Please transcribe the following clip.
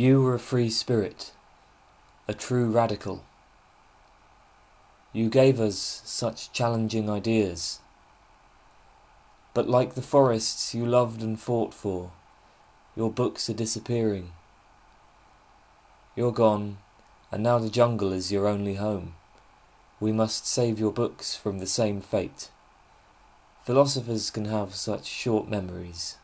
You were a free spirit, a true radical. You gave us such challenging ideas. But like the forests you loved and fought for, your books are disappearing. You're gone, and now the jungle is your only home. We must save your books from the same fate. Philosophers can have such short memories.